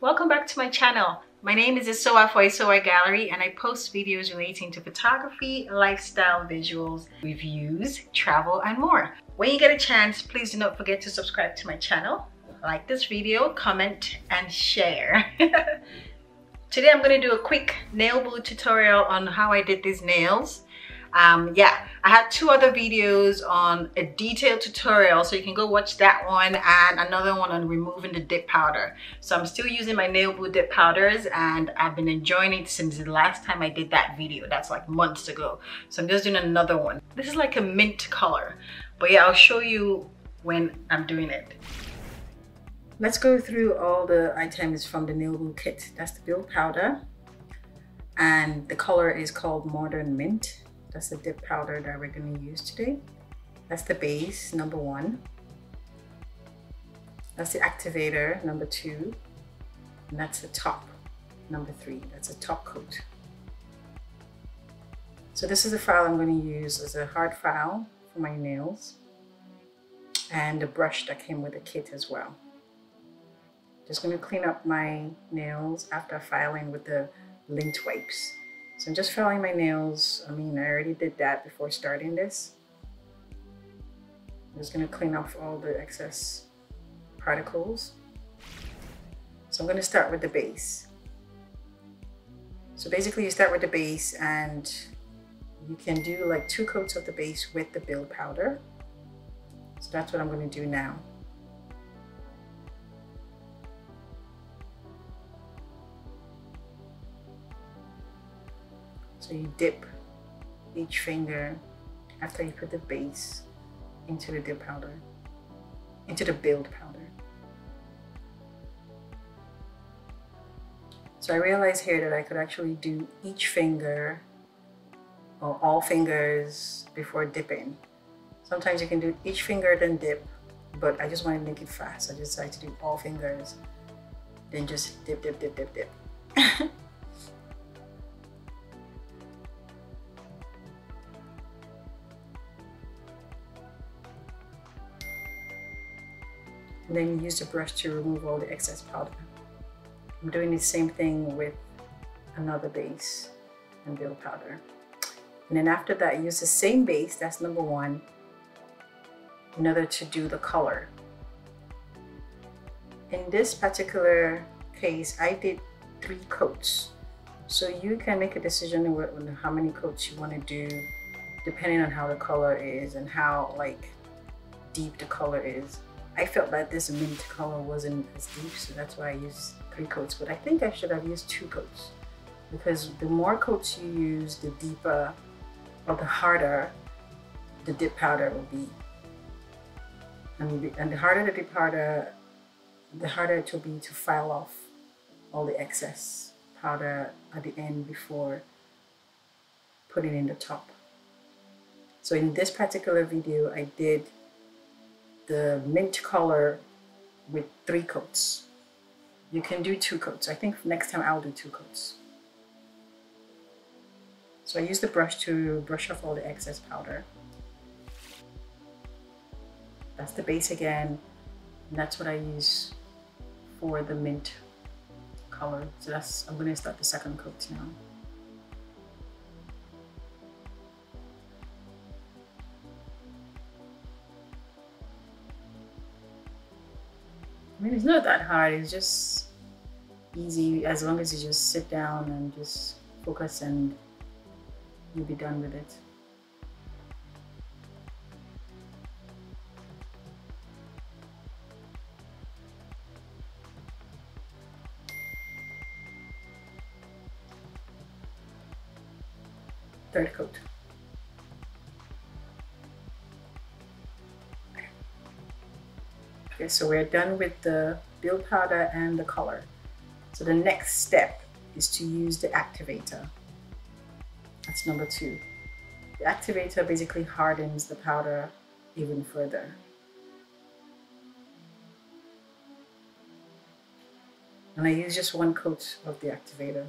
Welcome back to my channel. My name is Isowa for Isowa Gallery and I post videos relating to photography, lifestyle, visuals, reviews, travel, and more. When you get a chance, please do not forget to subscribe to my channel, like this video, comment, and share. Today I'm going to do a quick Nailboo tutorial on how I did these nails um, yeah I had two other videos on a detailed tutorial so you can go watch that one and another one on removing the dip powder. So I'm still using my Nailboo dip powders and I've been enjoying it since the last time I did that video. That's like months ago. So I'm just doing another one. This is like a mint color but yeah I'll show you when I'm doing it. Let's go through all the items from the Nailboo kit. That's the build powder. And the color is called modern mint that's the dip powder that we're going to use today. That's the base, number one. That's the activator, number two. And that's the top, number three. That's a top coat. So this is the file I'm going to use as a hard file for my nails. And the brush that came with the kit as well. Just going to clean up my nails after filing with the lint wipes. So I'm just filing my nails. I mean, I already did that before starting this. I'm just gonna clean off all the excess particles. So I'm gonna start with the base. So basically you start with the base and you can do like two coats of the base with the build powder. So that's what I'm gonna do now. So you dip each finger after you put the base into the dip powder, into the build powder. So I realized here that I could actually do each finger or all fingers before dipping. Sometimes you can do each finger then dip, but I just want to make it fast. I decided to do all fingers, then just dip, dip, dip, dip, dip. and then use the brush to remove all the excess powder. I'm doing the same thing with another base and build powder. And then after that, use the same base, that's number one, in order to do the color. In this particular case, I did three coats. So you can make a decision on how many coats you want to do, depending on how the color is and how like deep the color is. I felt that this mint color wasn't as deep, so that's why I used three coats. But I think I should have used two coats because the more coats you use, the deeper or the harder the dip powder will be. And, and the harder the dip powder, the harder it will be to file off all the excess powder at the end before putting in the top. So in this particular video, I did the mint color with three coats. You can do two coats. I think next time I'll do two coats. So I use the brush to brush off all the excess powder. That's the base again. And that's what I use for the mint color. So that's, I'm gonna start the second coat now. I mean, it's not that hard. It's just easy as long as you just sit down and just focus and you'll be done with it. Third coat. Okay, so we're done with the build powder and the color. So the next step is to use the activator. That's number two. The activator basically hardens the powder even further. And I use just one coat of the activator.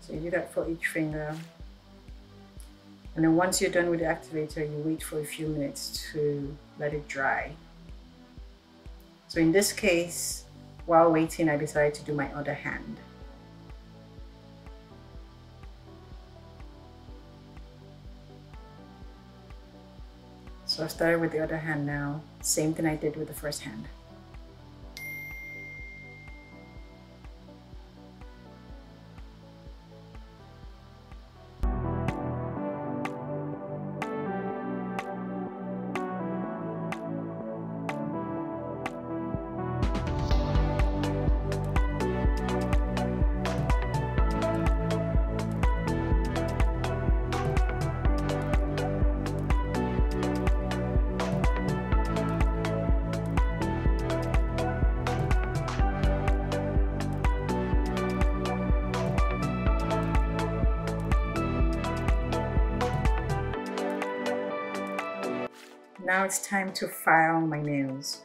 So you do that for each finger. And then once you're done with the activator, you wait for a few minutes to let it dry. So in this case, while waiting, I decided to do my other hand. So I started with the other hand now. Same thing I did with the first hand. Now it's time to file my nails.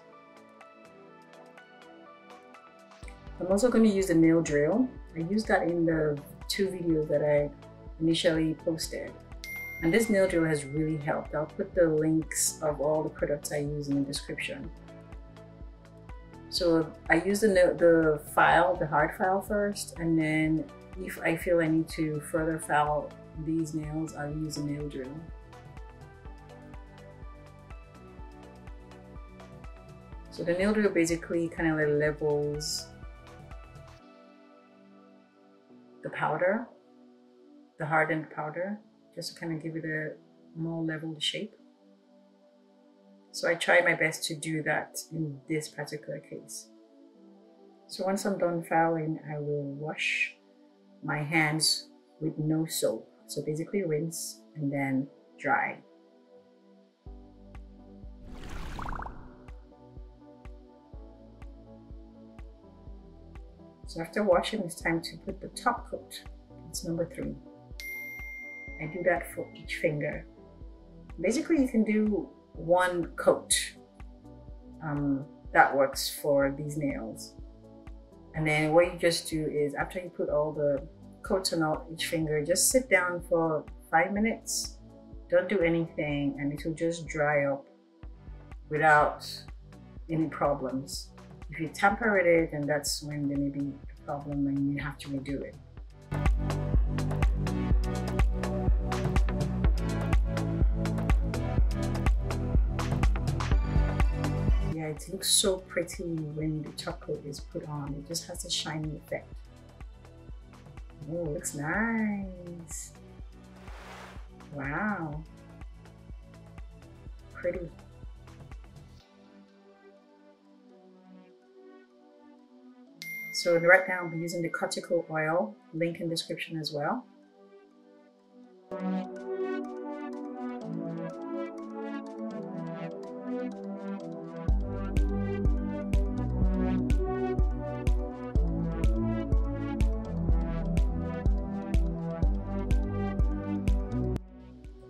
I'm also going to use the nail drill. I used that in the two videos that I initially posted. And this nail drill has really helped. I'll put the links of all the products I use in the description. So I use the, the file, the hard file first, and then if I feel I need to further file these nails, I'll use a nail drill. So the nail drill basically kind of like levels the powder, the hardened powder, just to kind of give it a more leveled shape. So I try my best to do that in this particular case. So once I'm done filing, I will wash my hands with no soap. So basically rinse and then dry. So after washing, it's time to put the top coat. It's number three. I do that for each finger. Basically, you can do one coat. Um, that works for these nails. And then what you just do is after you put all the coats on all, each finger, just sit down for five minutes. Don't do anything and it will just dry up without any problems. If you tamper with it, then that's when there may be a problem and you have to redo it. Yeah, it looks so pretty when the chocolate is put on. It just has a shiny effect. Oh, looks nice. Wow. Pretty. So right now I'll be using the cuticle oil, link in description as well.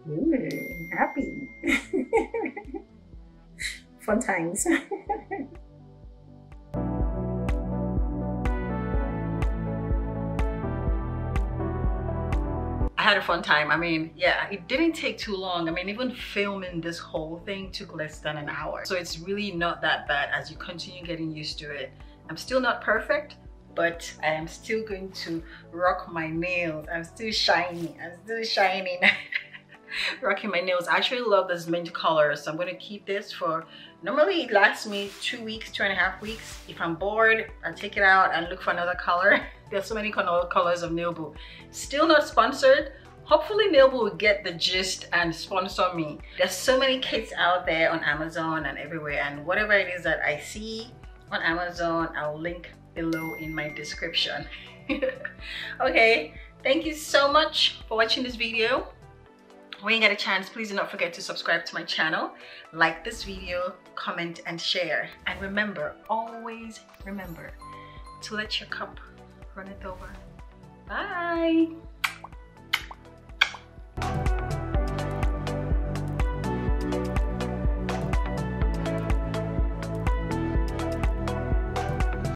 Ooh, happy. Fun times. had a fun time. I mean, yeah, it didn't take too long. I mean, even filming this whole thing took less than an hour. So it's really not that bad as you continue getting used to it. I'm still not perfect, but I am still going to rock my nails. I'm still shiny. I'm still shining. rocking my nails. I actually love this mint color, so I'm going to keep this for, normally it lasts me two weeks, two and a half weeks. If I'm bored, I'll take it out and look for another color. There's so many colors of Nailboo. Still not sponsored. Hopefully Nailboo will get the gist and sponsor me. There's so many kits out there on Amazon and everywhere and whatever it is that I see on Amazon, I'll link below in my description. okay, thank you so much for watching this video when you get a chance please do not forget to subscribe to my channel like this video comment and share and remember always remember to let your cup run it over bye